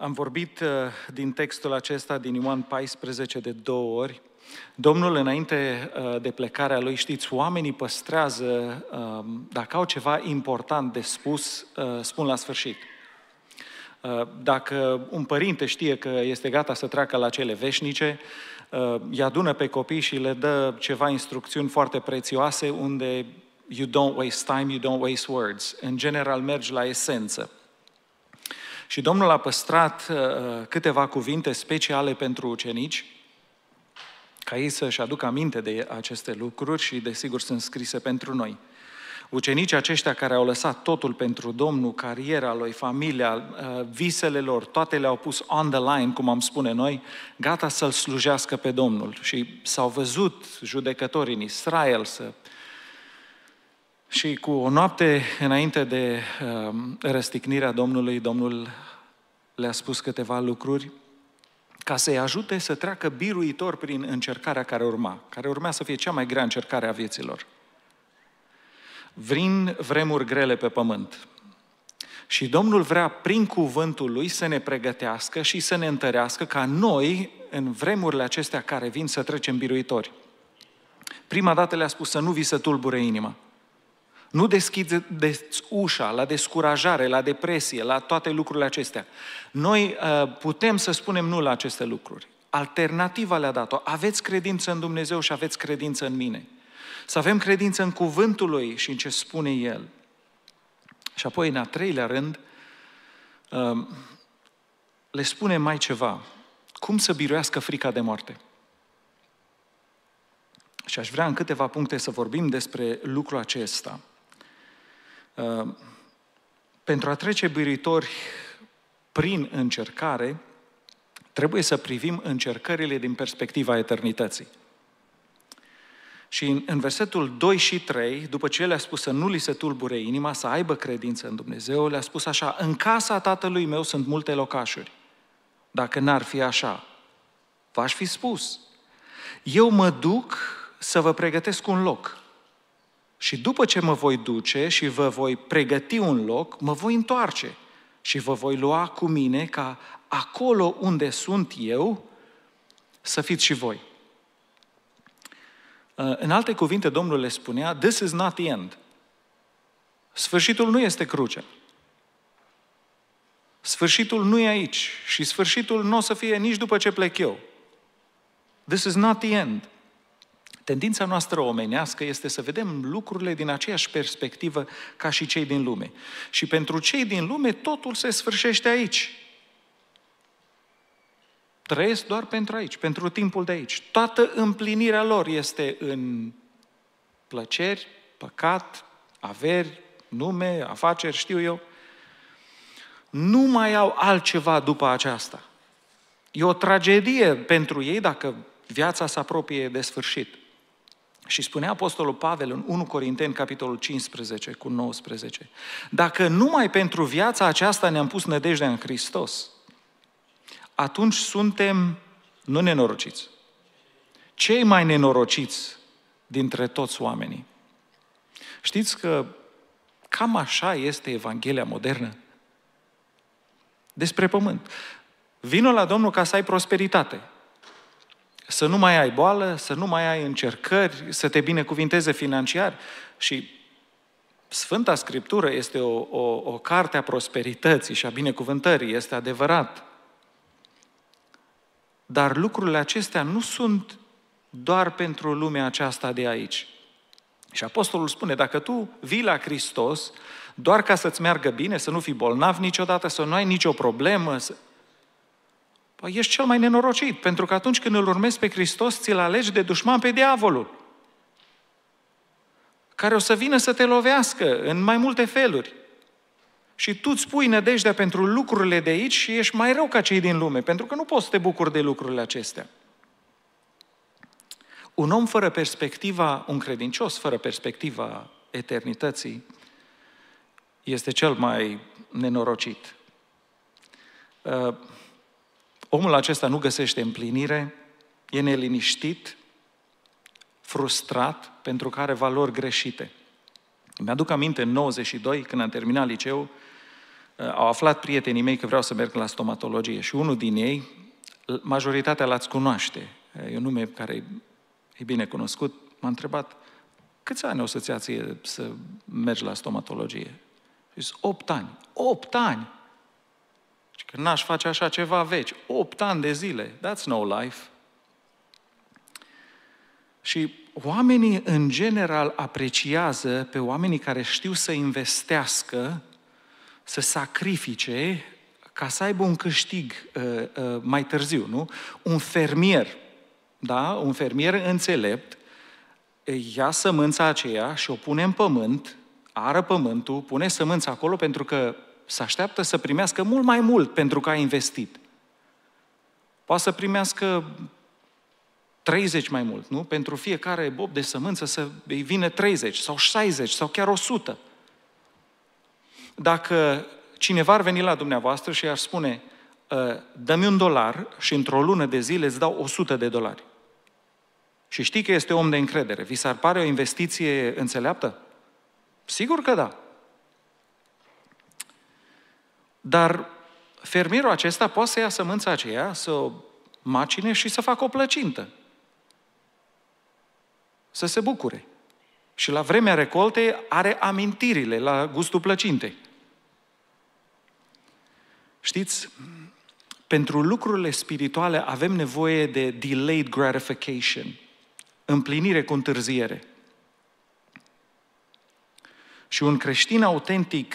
Am vorbit uh, din textul acesta din Ioan 14 de două ori. Domnul, înainte uh, de plecarea lui, știți, oamenii păstrează, um, dacă au ceva important de spus, uh, spun la sfârșit. Dacă un părinte știe că este gata să treacă la cele veșnice, îi adună pe copii și le dă ceva instrucțiuni foarte prețioase unde you don't waste time, you don't waste words. În general mergi la esență. Și Domnul a păstrat uh, câteva cuvinte speciale pentru ucenici, ca ei să-și aducă aminte de aceste lucruri și, desigur, sunt scrise pentru noi. Ucenicii aceștia care au lăsat totul pentru Domnul, cariera lui, familia, uh, visele lor, toate le-au pus on the line, cum am spune noi, gata să-L slujească pe Domnul. Și s-au văzut judecători în Israel să și cu o noapte înainte de uh, răstignirea Domnului, Domnul le-a spus câteva lucruri ca să-i ajute să treacă biruitor prin încercarea care urma, care urmea să fie cea mai grea încercare a vieților. Vrin vremuri grele pe pământ. Și Domnul vrea, prin cuvântul Lui, să ne pregătească și să ne întărească ca noi, în vremurile acestea care vin, să trecem biruitori. Prima dată le-a spus să nu vi să tulbure inima. Nu deschideți ușa la descurajare, la depresie, la toate lucrurile acestea. Noi uh, putem să spunem nu la aceste lucruri. Alternativa le-a dat-o. Aveți credință în Dumnezeu și aveți credință în mine. Să avem credință în cuvântul Lui și în ce spune El. Și apoi, în a treilea rând, uh, le spune mai ceva. Cum să biruiască frica de moarte? Și aș vrea în câteva puncte să vorbim despre lucrul acesta. Ehm, pentru a trece biritori prin încercare, trebuie să privim încercările din perspectiva eternității. Și în, în versetul 2 și 3, după ce le-a spus să nu li se tulbure inima, să aibă credință în Dumnezeu, le-a spus așa, în casa tatălui meu sunt multe locașuri. Dacă n-ar fi așa, v-aș fi spus. Eu mă duc să vă pregătesc un loc. Și după ce mă voi duce și vă voi pregăti un loc, mă voi întoarce și vă voi lua cu mine ca acolo unde sunt eu să fiți și voi. Uh, în alte cuvinte, Domnul le spunea, this is not the end. Sfârșitul nu este crucea. Sfârșitul nu e aici și sfârșitul nu o să fie nici după ce plec eu. This is not the end. Tendința noastră omenească este să vedem lucrurile din aceeași perspectivă ca și cei din lume. Și pentru cei din lume totul se sfârșește aici. Trăiesc doar pentru aici, pentru timpul de aici. Toată împlinirea lor este în plăceri, păcat, averi, nume, afaceri, știu eu. Nu mai au altceva după aceasta. E o tragedie pentru ei dacă viața se apropie de sfârșit. Și spunea Apostolul Pavel în 1 Corinteni, capitolul 15 cu 19, dacă numai pentru viața aceasta ne-am pus nădejdea în Hristos, atunci suntem nu nenorociți. Cei mai nenorociți dintre toți oamenii. Știți că cam așa este Evanghelia modernă? Despre pământ. Vino la Domnul ca să ai prosperitate să nu mai ai boală, să nu mai ai încercări, să te binecuvinteze financiar. Și Sfânta Scriptură este o, o, o carte a prosperității și a binecuvântării, este adevărat. Dar lucrurile acestea nu sunt doar pentru lumea aceasta de aici. Și Apostolul spune, dacă tu vii la Hristos doar ca să-ți meargă bine, să nu fii bolnav niciodată, să nu ai nicio problemă, să... Păi ești cel mai nenorocit, pentru că atunci când îl urmezi pe Hristos, ți-l alegi de dușman pe diavolul, care o să vină să te lovească în mai multe feluri. Și tu îți pui nădejdea pentru lucrurile de aici și ești mai rău ca cei din lume, pentru că nu poți să te bucuri de lucrurile acestea. Un om fără perspectiva, un credincios fără perspectiva eternității, este cel mai nenorocit. Uh, Omul acesta nu găsește împlinire, e neliniștit, frustrat pentru că are valori greșite. Mi-aduc aminte în 92, când am terminat liceu, au aflat prietenii mei că vreau să merg la stomatologie și unul din ei, majoritatea l-ați cunoaște, e un nume care e bine cunoscut, m-a întrebat, câți ani o să-ți ia ție să mergi la stomatologie? Și zis, 8 ani. 8 ani! Și că n-aș face așa ceva veci. 8 ani de zile. That's no life. Și oamenii, în general, apreciază pe oamenii care știu să investească, să sacrifice, ca să aibă un câștig uh, uh, mai târziu, nu? Un fermier, da? Un fermier înțelept, ia sămânța aceea și o pune în pământ, ară pământul, pune sămânța acolo pentru că se așteaptă să primească mult mai mult pentru că a investit. Poate să primească 30 mai mult, nu? Pentru fiecare bob de sămânță să îi vină 30 sau 60 sau chiar 100. Dacă cineva ar veni la dumneavoastră și ar spune, ă, dă-mi un dolar și într-o lună de zile îți dau 100 de dolari. Și știi că este om de încredere. Vi s-ar pare o investiție înțeleaptă? Sigur că da. Dar fermierul acesta poate să ia sămânța aceea, să o macine și să facă o plăcintă. Să se bucure. Și la vremea recoltei are amintirile la gustul plăcintei. Știți, pentru lucrurile spirituale avem nevoie de delayed gratification, împlinire cu întârziere. Și un creștin autentic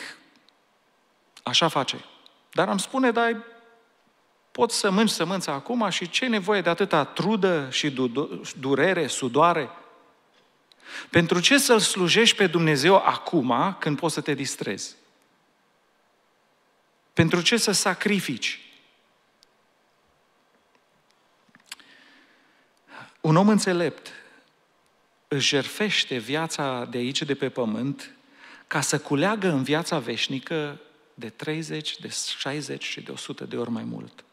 așa face. Dar am spune, dar poți să mânci sămânța acum și ce nevoie de atâta trudă și durere, sudoare? Pentru ce să-L slujești pe Dumnezeu acum când poți să te distrezi? Pentru ce să sacrifici? Un om înțelept își jerfește viața de aici, de pe pământ, ca să culeagă în viața veșnică de 30, de 60 și de 100 de ori mai mult.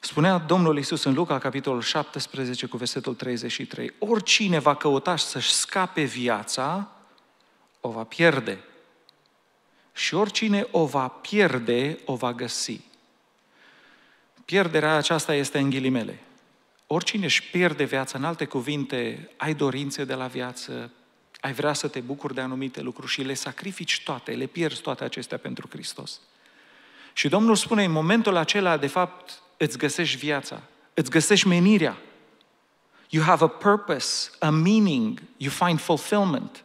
Spunea Domnul Isus în Luca, capitolul 17, cu versetul 33, oricine va căuta să-și scape viața, o va pierde. Și oricine o va pierde, o va găsi. Pierderea aceasta este în ghilimele. Oricine își pierde viața, în alte cuvinte, ai dorințe de la viață, ai vrea să te bucuri de anumite lucruri și le sacrifici toate, le pierzi toate acestea pentru Hristos. Și Domnul spune, în momentul acela, de fapt, îți găsești viața, îți găsești menirea. You have a purpose, a meaning, you find fulfillment.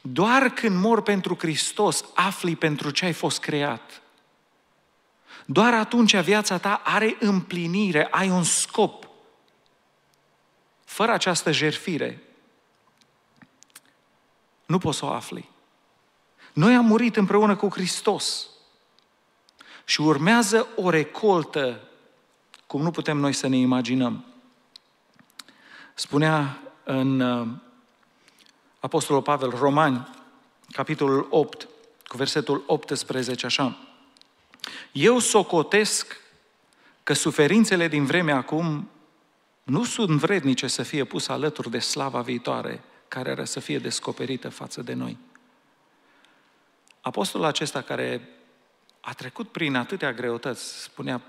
Doar când mor pentru Hristos, afli pentru ce ai fost creat. Doar atunci viața ta are împlinire, ai un scop. Fără această jerfire, nu poți să o afli. Noi am murit împreună cu Hristos și urmează o recoltă cum nu putem noi să ne imaginăm. Spunea în uh, Apostolul Pavel, Romani, capitolul 8, cu versetul 18, așa. Eu socotesc că suferințele din vremea acum nu sunt vrednice să fie pus alături de slava viitoare, care are să fie descoperită față de noi. Apostolul acesta care a trecut prin atâtea greutăți, spunea,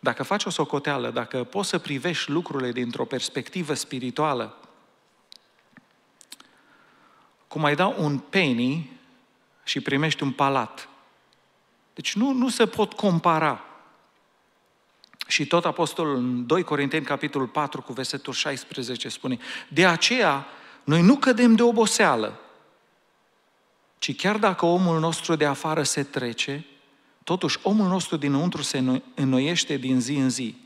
dacă faci o socoteală, dacă poți să privești lucrurile dintr-o perspectivă spirituală, cum ai da un penny și primești un palat. Deci nu, nu se pot compara. Și tot apostolul în 2 Corinteni, capitolul 4, cu versetul 16, spune, de aceea noi nu cădem de oboseală, ci chiar dacă omul nostru de afară se trece, totuși omul nostru dinăuntru se înnoiește din zi în zi.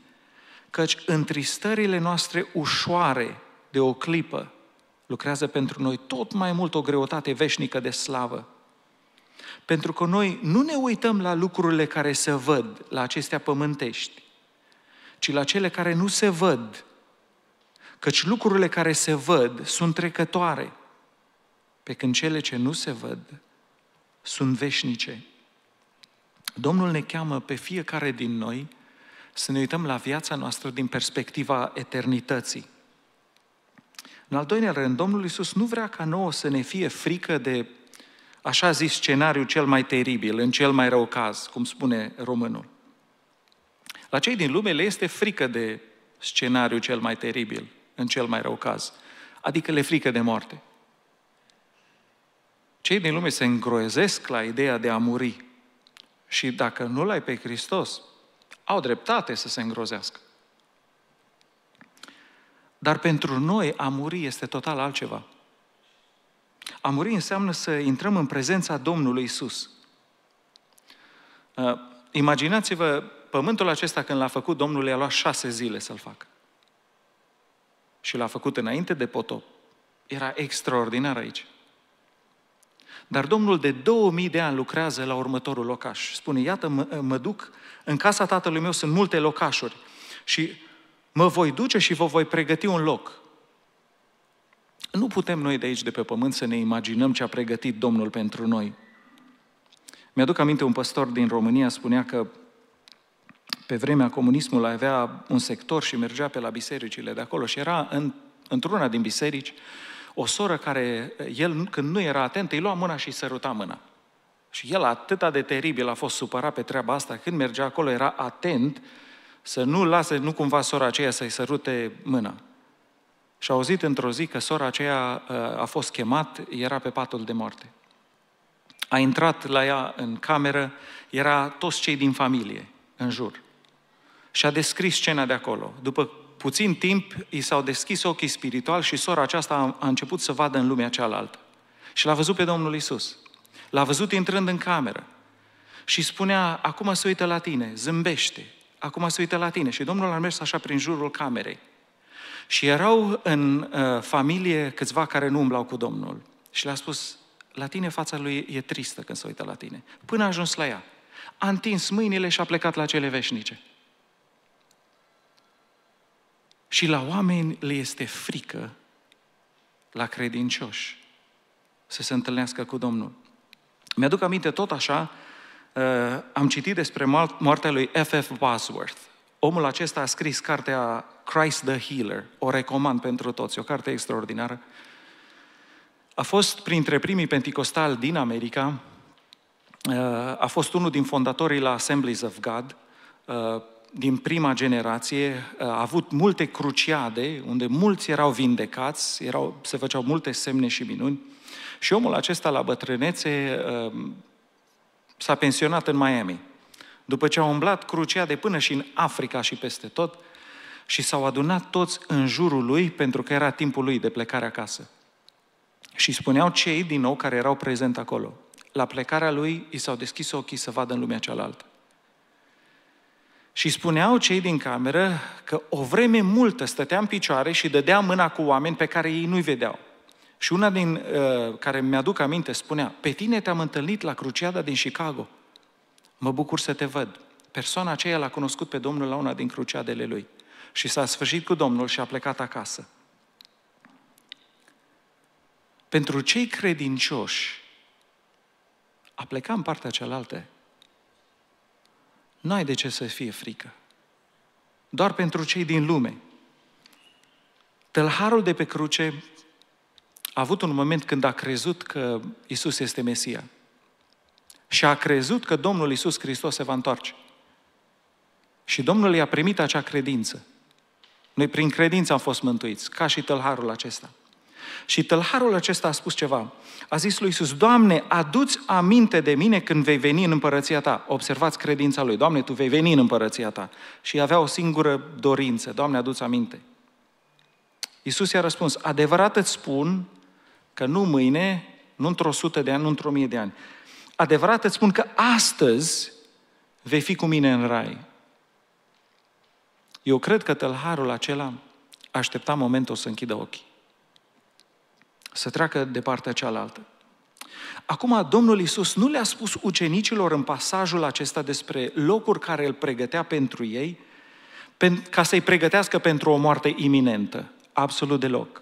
Căci întristările noastre ușoare de o clipă lucrează pentru noi tot mai mult o greutate veșnică de slavă. Pentru că noi nu ne uităm la lucrurile care se văd, la acestea pământești, ci la cele care nu se văd, Căci lucrurile care se văd sunt trecătoare, pe când cele ce nu se văd sunt veșnice. Domnul ne cheamă pe fiecare din noi să ne uităm la viața noastră din perspectiva eternității. În al doilea rând, Domnul Iisus nu vrea ca nouă să ne fie frică de așa zis scenariu cel mai teribil, în cel mai rău caz, cum spune românul. La cei din lume le este frică de scenariu cel mai teribil, în cel mai rău caz. Adică le frică de moarte. Cei din lume se îngroezesc la ideea de a muri. Și dacă nu l-ai pe Hristos, au dreptate să se îngrozească. Dar pentru noi a muri este total altceva. A muri înseamnă să intrăm în prezența Domnului Isus. Uh, imaginați-vă, pământul acesta când l-a făcut Domnul i-a luat șase zile să-l facă. Și l-a făcut înainte de potop. Era extraordinar aici. Dar Domnul de 2000 de ani lucrează la următorul locaș. Spune, iată, mă, mă duc, în casa tatălui meu sunt multe locașuri și mă voi duce și vă voi pregăti un loc. Nu putem noi de aici, de pe pământ, să ne imaginăm ce a pregătit Domnul pentru noi. Mi-aduc aminte, un păstor din România spunea că pe vremea comunismului avea un sector și mergea pe la bisericile de acolo și era în, într-una din biserici o soră care, el când nu era atent, îi lua mâna și îi săruta mâna. Și el atât de teribil a fost supărat pe treaba asta, când mergea acolo era atent să nu lase, nu cumva sora aceea să-i sărute mâna. Și a auzit într-o zi că sora aceea uh, a fost chemat, era pe patul de moarte. A intrat la ea în cameră, era toți cei din familie în jur. Și a descris scena de acolo. După puțin timp, i s-au deschis ochii spiritual și sora aceasta a început să vadă în lumea cealaltă. Și l-a văzut pe Domnul Isus. L-a văzut intrând în cameră. Și spunea, acum se uită la tine, zâmbește. Acum se uită la tine. Și Domnul a mers așa prin jurul camerei. Și erau în uh, familie câțiva care nu umblau cu Domnul. Și le-a spus, la tine fața lui e tristă când se uită la tine. Până a ajuns la ea. A întins mâinile și a plecat la cele veșnice. Și la oameni le este frică, la credincioși, să se întâlnească cu Domnul. Mi-aduc aminte tot așa, uh, am citit despre moartea lui F.F. Bosworth. Omul acesta a scris cartea Christ the Healer, o recomand pentru toți, o carte extraordinară. A fost printre primii penticostali din America, uh, a fost unul din fondatorii la Assemblies of God, uh, din prima generație, a avut multe cruciade, unde mulți erau vindecați, erau, se făceau multe semne și minuni. Și omul acesta, la bătrânețe, uh, s-a pensionat în Miami. După ce a umblat cruciade până și în Africa și peste tot, și s-au adunat toți în jurul lui pentru că era timpul lui de plecare acasă. Și spuneau cei din nou care erau prezent acolo. La plecarea lui, i s-au deschis ochii să vadă în lumea cealaltă. Și spuneau cei din cameră că o vreme multă stătea în picioare și dădea mâna cu oameni pe care ei nu-i vedeau. Și una din uh, care mi-aduc aminte spunea, pe tine te-am întâlnit la cruciada din Chicago. Mă bucur să te văd. Persoana aceea l-a cunoscut pe Domnul la una din cruciadele lui. Și s-a sfârșit cu Domnul și a plecat acasă. Pentru cei credincioși, a pleca în partea cealaltă nu ai de ce să fie frică. Doar pentru cei din lume. Tălharul de pe cruce a avut un moment când a crezut că Isus este Mesia. Și a crezut că Domnul Isus Hristos se va întoarce. Și Domnul i-a primit acea credință. Noi prin credință am fost mântuiți, ca și tălharul acesta. Și tălharul acesta a spus ceva. A zis lui Iisus, Doamne, aduți aminte de mine când vei veni în împărăția ta. Observați credința lui, Doamne, Tu vei veni în împărăția ta. Și avea o singură dorință, Doamne, aduți aminte. Iisus i-a răspuns, adevărat îți spun că nu mâine, nu într-o sută de ani, nu într-o mie de ani. Adevărat îți spun că astăzi vei fi cu mine în rai. Eu cred că tălharul acela aștepta momentul să închidă ochii să treacă de partea cealaltă. Acum, Domnul Isus nu le-a spus ucenicilor în pasajul acesta despre locuri care îl pregătea pentru ei, ca să-i pregătească pentru o moarte iminentă. Absolut deloc.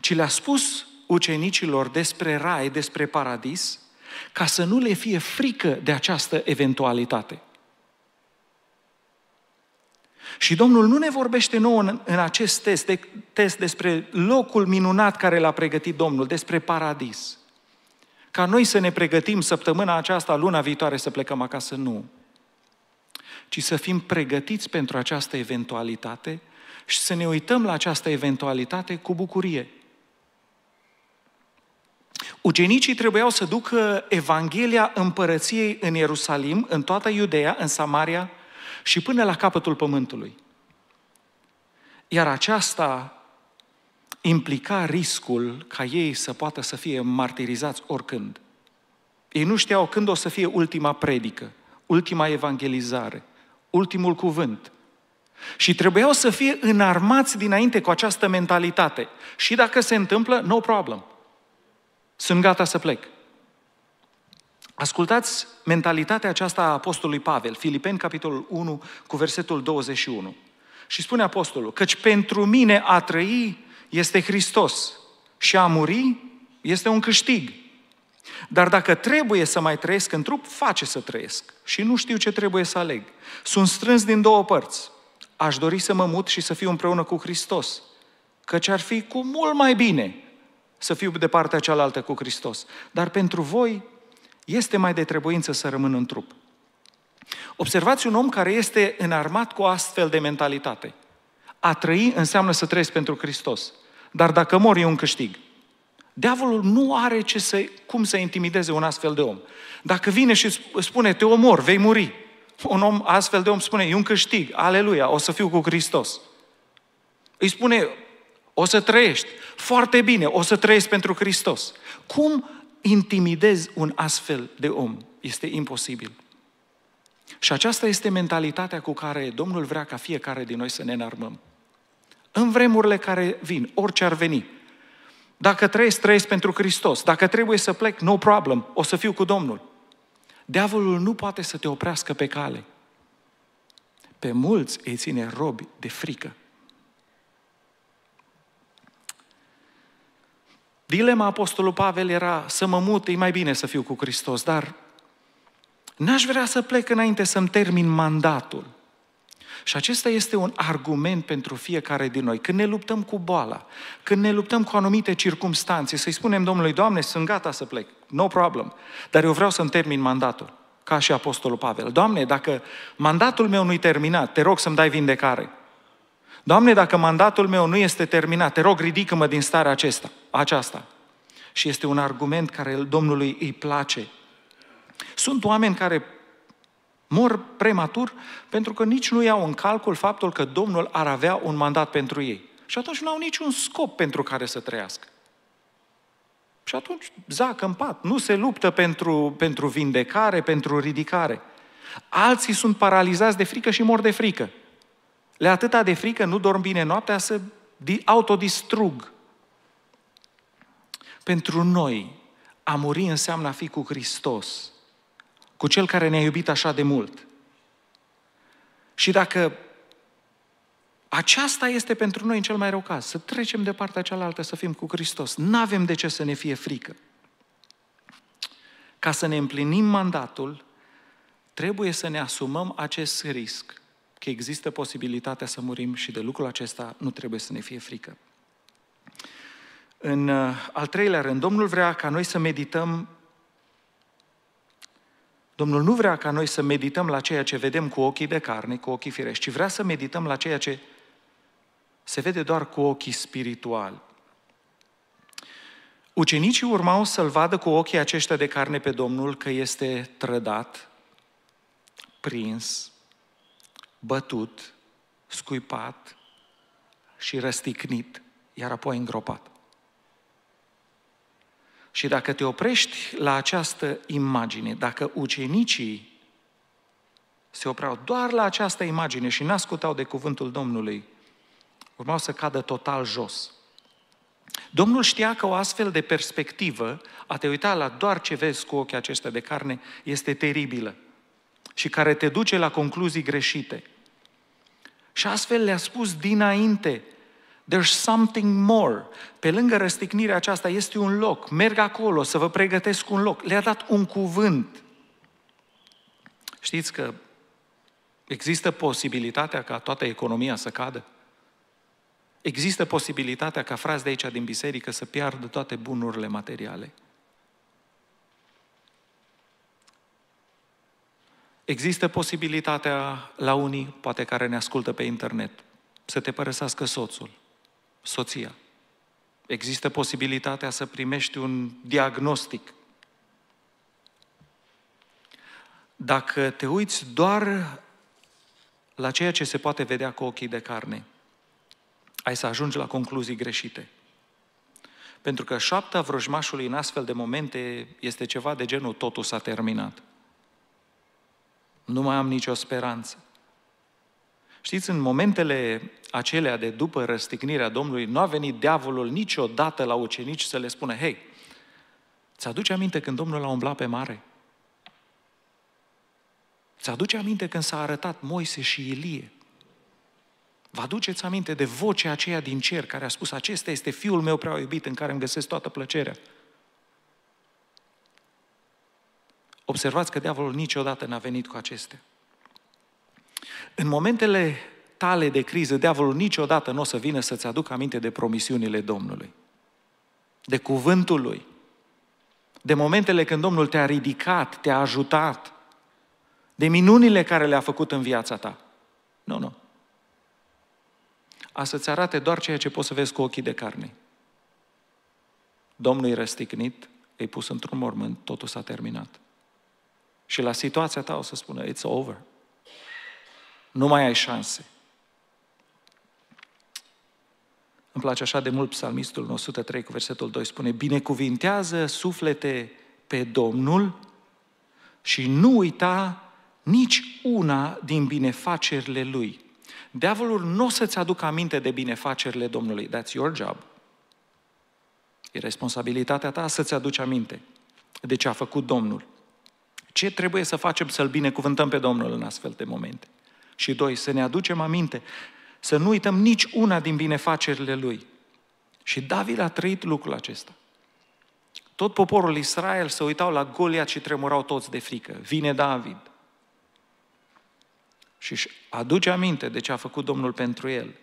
Ci le-a spus ucenicilor despre rai, despre paradis, ca să nu le fie frică de această eventualitate. Și Domnul nu ne vorbește nouă în, în acest test, de, test despre locul minunat care l-a pregătit Domnul, despre paradis. ca noi să ne pregătim săptămâna aceasta, luna viitoare să plecăm acasă, nu. Ci să fim pregătiți pentru această eventualitate și să ne uităm la această eventualitate cu bucurie. Ucenicii trebuiau să ducă Evanghelia împărăției în Ierusalim, în toată Iudeea, în Samaria și până la capătul pământului. Iar aceasta implica riscul ca ei să poată să fie martirizați oricând. Ei nu știau când o să fie ultima predică, ultima evangelizare, ultimul cuvânt. Și trebuiau să fie înarmați dinainte cu această mentalitate. Și dacă se întâmplă, no problem. Sunt gata să plec. Ascultați mentalitatea aceasta a Apostolului Pavel, Filipeni, capitolul 1, cu versetul 21. Și spune Apostolul, căci pentru mine a trăi este Hristos și a muri este un câștig. Dar dacă trebuie să mai trăiesc în trup, face să trăiesc. Și nu știu ce trebuie să aleg. Sunt strâns din două părți. Aș dori să mă mut și să fiu împreună cu Hristos. Căci ar fi cu mult mai bine să fiu de partea cealaltă cu Hristos. Dar pentru voi este mai de trebuință să rămân în trup. Observați un om care este înarmat cu astfel de mentalitate. A trăi înseamnă să trăiesc pentru Hristos. Dar dacă mor, e un câștig. Diavolul nu are ce să, cum să intimideze un astfel de om. Dacă vine și spune, te omor, vei muri. Un om astfel de om spune, e un câștig, aleluia, o să fiu cu Hristos. Îi spune, o să trăiești foarte bine, o să trăiești pentru Hristos. Cum intimidezi un astfel de om? Este imposibil. Și aceasta este mentalitatea cu care Domnul vrea ca fiecare din noi să ne înarmăm. În vremurile care vin, orice ar veni. Dacă trăiesc, trăiesc pentru Hristos. Dacă trebuie să plec, no problem, o să fiu cu Domnul. Diavolul nu poate să te oprească pe cale. Pe mulți îi ține robi de frică. Dilema Apostolului Pavel era să mă mut, e mai bine să fiu cu Hristos, dar n-aș vrea să plec înainte să-mi termin mandatul. Și acesta este un argument pentru fiecare din noi. Când ne luptăm cu boala, când ne luptăm cu anumite circumstanțe, să-i spunem Domnului, Doamne, sunt gata să plec, no problem, dar eu vreau să-mi termin mandatul, ca și Apostolul Pavel. Doamne, dacă mandatul meu nu-i terminat, te rog să-mi dai vindecare. Doamne, dacă mandatul meu nu este terminat, te rog, ridică-mă din starea acesta, aceasta. Și este un argument care Domnului îi place. Sunt oameni care mor prematur pentru că nici nu iau în calcul faptul că Domnul ar avea un mandat pentru ei. Și atunci nu au niciun scop pentru care să trăiască. Și atunci zacă în pat, nu se luptă pentru, pentru vindecare, pentru ridicare. Alții sunt paralizați de frică și mor de frică. Le atâta de frică, nu dorm bine noaptea, să autodistrug. Pentru noi, a muri înseamnă a fi cu Hristos, cu Cel care ne-a iubit așa de mult. Și dacă aceasta este pentru noi în cel mai rău caz, să trecem de partea cealaltă, să fim cu Hristos. Nu avem de ce să ne fie frică. Ca să ne împlinim mandatul, trebuie să ne asumăm acest risc că există posibilitatea să murim și de lucrul acesta nu trebuie să ne fie frică. În uh, al treilea rând, Domnul vrea ca noi să medităm Domnul nu vrea ca noi să medităm la ceea ce vedem cu ochii de carne, cu ochii firești, ci vrea să medităm la ceea ce se vede doar cu ochii spirituali. Ucenicii urmau să-L vadă cu ochii aceștia de carne pe Domnul că este trădat, prins, bătut, scuipat și răsticnit, iar apoi îngropat. Și dacă te oprești la această imagine, dacă ucenicii se opreau doar la această imagine și n-ascultau de cuvântul Domnului, urmau să cadă total jos. Domnul știa că o astfel de perspectivă, a te uita la doar ce vezi cu ochii aceștia de carne, este teribilă și care te duce la concluzii greșite. Și astfel le-a spus dinainte, there's something more. Pe lângă răstignirea aceasta este un loc, merg acolo să vă pregătesc un loc. Le-a dat un cuvânt. Știți că există posibilitatea ca toată economia să cadă? Există posibilitatea ca frați de aici din biserică să piardă toate bunurile materiale. Există posibilitatea la unii, poate care ne ascultă pe internet, să te părăsească soțul, soția. Există posibilitatea să primești un diagnostic. Dacă te uiți doar la ceea ce se poate vedea cu ochii de carne, ai să ajungi la concluzii greșite. Pentru că șapta vrăjmașului în astfel de momente este ceva de genul totul s-a terminat. Nu mai am nicio speranță. Știți, în momentele acelea de după răstignirea Domnului, nu a venit diavolul niciodată la ucenici să le spună, hei, ți-aduce aminte când Domnul a umblat pe mare? Ți-aduce aminte când s-a arătat Moise și Ilie? Vă aduceți aminte de vocea aceea din cer care a spus, acesta este Fiul meu prea iubit în care îmi găsesc toată plăcerea. Observați că diavolul niciodată n-a venit cu acestea. În momentele tale de criză, diavolul niciodată nu o să vină să-ți aducă aminte de promisiunile Domnului, de cuvântul Lui, de momentele când Domnul te-a ridicat, te-a ajutat, de minunile care le-a făcut în viața ta. Nu, nu. A să-ți arate doar ceea ce poți să vezi cu ochii de carne. Domnul e răstignit, e pus într-un mormânt, totul s-a terminat. Și la situația ta o să spună, it's over. Nu mai ai șanse. Îmi place așa de mult psalmistul 103 cu versetul 2, spune, binecuvintează suflete pe Domnul și nu uita nici una din binefacerile Lui. Diavolul nu o să-ți aducă aminte de binefacerile Domnului. That's your job. E responsabilitatea ta să-ți aduci aminte de ce a făcut Domnul. Ce trebuie să facem să-L binecuvântăm pe Domnul în astfel de momente? Și doi, să ne aducem aminte, să nu uităm nici una din binefacerile Lui. Și David a trăit lucrul acesta. Tot poporul Israel se uitau la Goliat și tremurau toți de frică. Vine David. Și își aduce aminte de ce a făcut Domnul pentru el.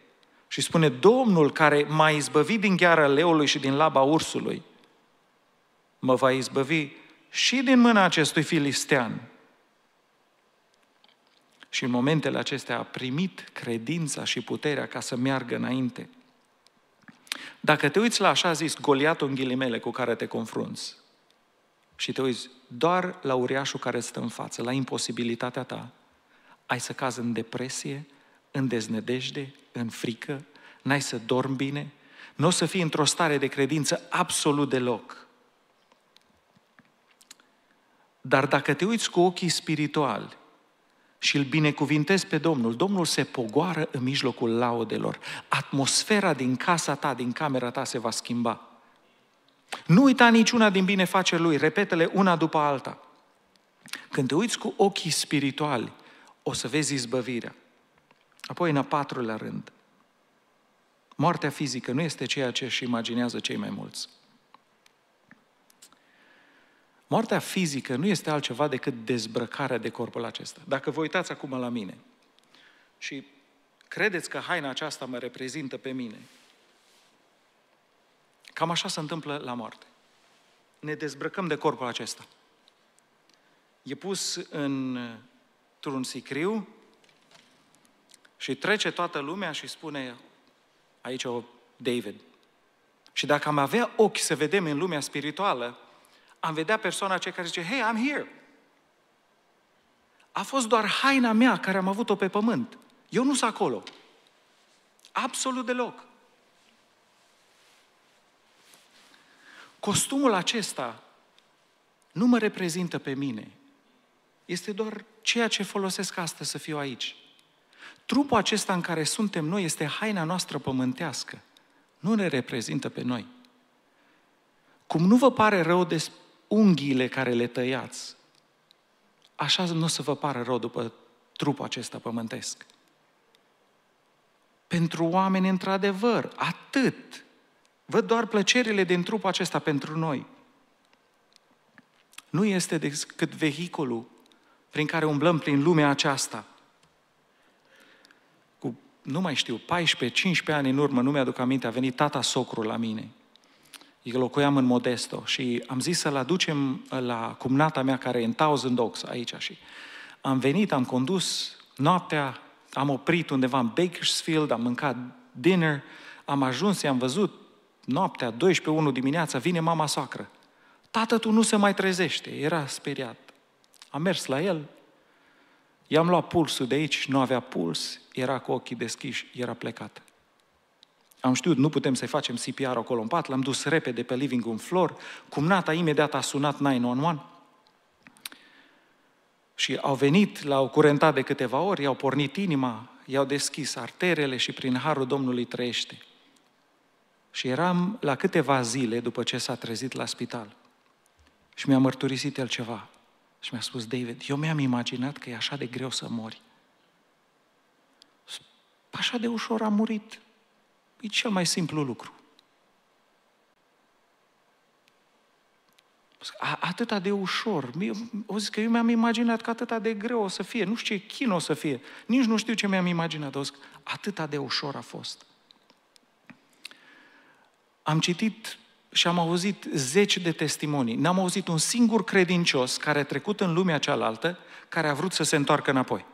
Și spune, Domnul care m-a izbăvit din gheara leului și din laba ursului, mă va izbăvi și din mâna acestui filistean. Și în momentele acestea a primit credința și puterea ca să meargă înainte. Dacă te uiți la așa zis Goliatul în ghilimele cu care te confrunți și te uiți doar la uriașul care stă în față, la imposibilitatea ta, ai să cazi în depresie, în deznădejde, în frică, n-ai să dormi bine, nu o să fii într-o stare de credință absolut deloc. Dar dacă te uiți cu ochii spirituali și îl binecuvintezi pe Domnul, Domnul se pogoară în mijlocul laudelor. Atmosfera din casa ta, din camera ta se va schimba. Nu uita niciuna din binefaceri Lui, repetele una după alta. Când te uiți cu ochii spirituali, o să vezi izbăvirea. Apoi, în a patrulea rând, moartea fizică nu este ceea ce își imaginează cei mai mulți. Moartea fizică nu este altceva decât dezbrăcarea de corpul acesta. Dacă vă uitați acum la mine și credeți că haina aceasta mă reprezintă pe mine, cam așa se întâmplă la moarte. Ne dezbrăcăm de corpul acesta. E pus într-un sicriu și trece toată lumea și spune, aici o David. Și dacă am avea ochi să vedem în lumea spirituală, am vedea persoana aceea care zice, hey, I'm here. A fost doar haina mea care am avut-o pe pământ. Eu nu sunt acolo. Absolut deloc. Costumul acesta nu mă reprezintă pe mine. Este doar ceea ce folosesc astăzi să fiu aici. Trupul acesta în care suntem noi este haina noastră pământească. Nu ne reprezintă pe noi. Cum nu vă pare rău de unghiile care le tăiați, așa nu o să vă pară rău după trupul acesta pământesc. Pentru oameni, într-adevăr, atât. Văd doar plăcerile din trupul acesta pentru noi. Nu este decât vehiculul prin care umblăm prin lumea aceasta. Cu, nu mai știu, 14-15 ani în urmă, nu mi-aduc aminte, a venit tata socru la mine – eu locuiam în Modesto și am zis să-l aducem la cumnata mea care e în Thousand Oaks aici și Am venit, am condus noaptea, am oprit undeva în Bakersfield, am mâncat dinner, am ajuns, i-am văzut noaptea, 12-1 dimineața, vine mama soacră. Tată, tu nu se mai trezește. Era speriat. Am mers la el, i-am luat pulsul de aici, nu avea puls, era cu ochii deschiși, era plecat. Am știut, nu putem să-i facem CPR acolo în pat, l-am dus repede pe living room floor, cumnata imediat a sunat 911 și au venit, l-au curentat de câteva ori, i-au pornit inima, i-au deschis arterele și prin harul Domnului trăiește. Și eram la câteva zile după ce s-a trezit la spital. Și mi-a mărturisit el ceva. Și mi-a spus, David, eu mi-am imaginat că e așa de greu să mori. Așa de ușor a murit. E cel mai simplu lucru. Atâta de ușor. O zis că eu mi-am imaginat că atâta de greu o să fie. Nu știu ce chin o să fie. Nici nu știu ce mi-am imaginat. O zic, atâta de ușor a fost. Am citit și am auzit zeci de testimonii. N-am auzit un singur credincios care a trecut în lumea cealaltă, care a vrut să se întoarcă înapoi.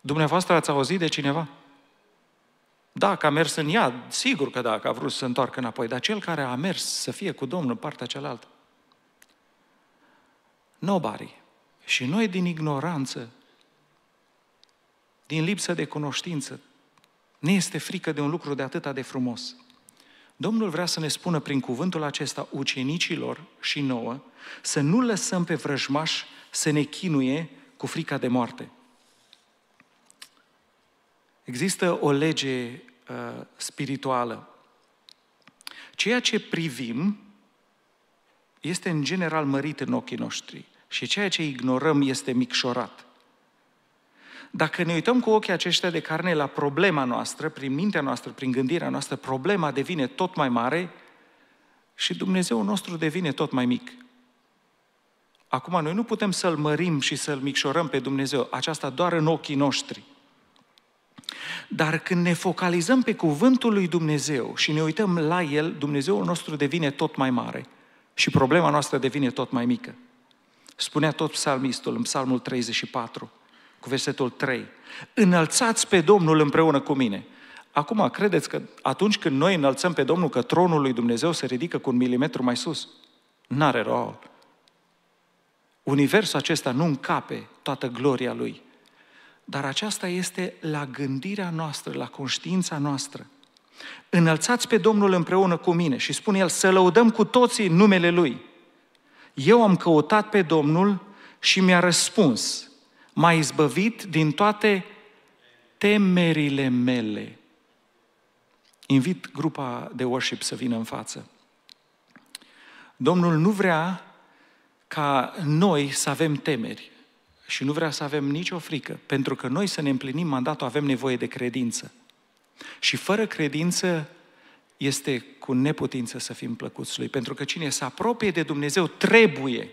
Dumneavoastră ați auzit de cineva? Da, că a mers în iad, sigur că da, că a vrut să se întoarcă înapoi, dar cel care a mers să fie cu Domnul în partea cealaltă. Nobody. Și noi din ignoranță, din lipsă de cunoștință, ne este frică de un lucru de atâta de frumos. Domnul vrea să ne spună prin cuvântul acesta ucenicilor și nouă să nu lăsăm pe vrăjmaș să ne chinuie cu frica de moarte. Există o lege uh, spirituală. Ceea ce privim este în general mărit în ochii noștri și ceea ce ignorăm este micșorat. Dacă ne uităm cu ochii aceștia de carne la problema noastră, prin mintea noastră, prin gândirea noastră, problema devine tot mai mare și Dumnezeu nostru devine tot mai mic. Acum, noi nu putem să-L mărim și să-L micșorăm pe Dumnezeu, aceasta doar în ochii noștri. Dar când ne focalizăm pe cuvântul lui Dumnezeu și ne uităm la El, Dumnezeul nostru devine tot mai mare și problema noastră devine tot mai mică. Spunea tot psalmistul în psalmul 34, cu versetul 3. Înălțați pe Domnul împreună cu mine. Acum, credeți că atunci când noi înălțăm pe Domnul, că tronul lui Dumnezeu se ridică cu un milimetru mai sus? N-are rol. Universul acesta nu încape toată gloria lui. Dar aceasta este la gândirea noastră, la conștiința noastră. Înălțați pe Domnul împreună cu mine și spune el să lăudăm cu toții numele Lui. Eu am căutat pe Domnul și mi-a răspuns. M-a izbăvit din toate temerile mele. Invit grupa de worship să vină în față. Domnul nu vrea ca noi să avem temeri și nu vrea să avem nicio frică. Pentru că noi să ne împlinim mandatul avem nevoie de credință. Și fără credință este cu neputință să fim plăcuți Lui. Pentru că cine se apropie de Dumnezeu trebuie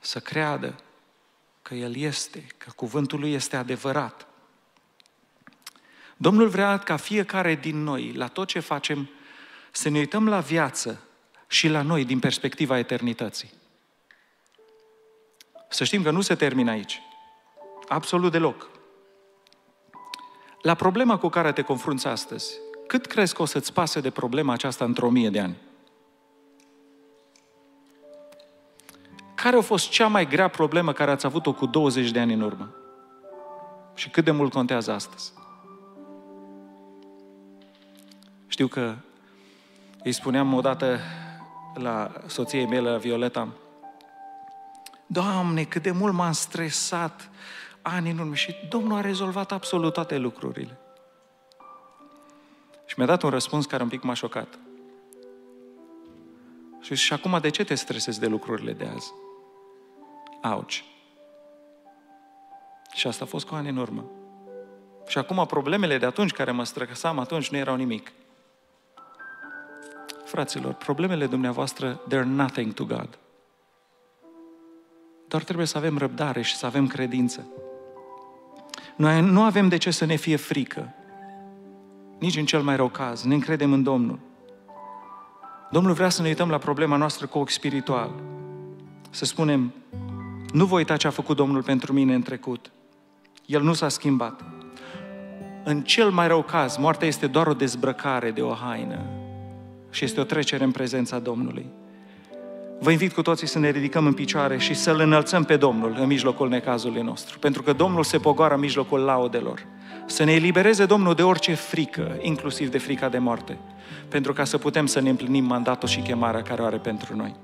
să creadă că El este, că cuvântul Lui este adevărat. Domnul vrea ca fiecare din noi, la tot ce facem, să ne uităm la viață și la noi din perspectiva eternității. Să știm că nu se termină aici. Absolut deloc. La problema cu care te confrunți astăzi, cât crezi că o să-ți pase de problema aceasta într-o mie de ani? Care a fost cea mai grea problemă care ați avut-o cu 20 de ani în urmă? Și cât de mult contează astăzi? Știu că îi spuneam odată la soției mele, la Violeta, Doamne, cât de mult m-am stresat ani în urmă și Domnul a rezolvat absolut toate lucrurile. Și mi-a dat un răspuns care un pic m-a șocat. Și și acum de ce te stresezi de lucrurile de azi? Auci. Și asta a fost cu ani în urmă. Și acum problemele de atunci care mă stresam atunci nu erau nimic. Fraților, problemele dumneavoastră, they're nothing to God. Doar trebuie să avem răbdare și să avem credință. Noi nu avem de ce să ne fie frică. Nici în cel mai rău caz. Ne încredem în Domnul. Domnul vrea să ne uităm la problema noastră cu ochi spiritual. Să spunem, Nu voi uita ce a făcut Domnul pentru mine în trecut. El nu s-a schimbat. În cel mai rău caz, moartea este doar o dezbrăcare de o haină și este o trecere în prezența Domnului. Vă invit cu toții să ne ridicăm în picioare și să-L înălțăm pe Domnul în mijlocul necazului nostru, pentru că Domnul se pogoară în mijlocul laudelor. Să ne elibereze Domnul de orice frică, inclusiv de frica de moarte, pentru ca să putem să ne împlinim mandatul și chemarea care o are pentru noi.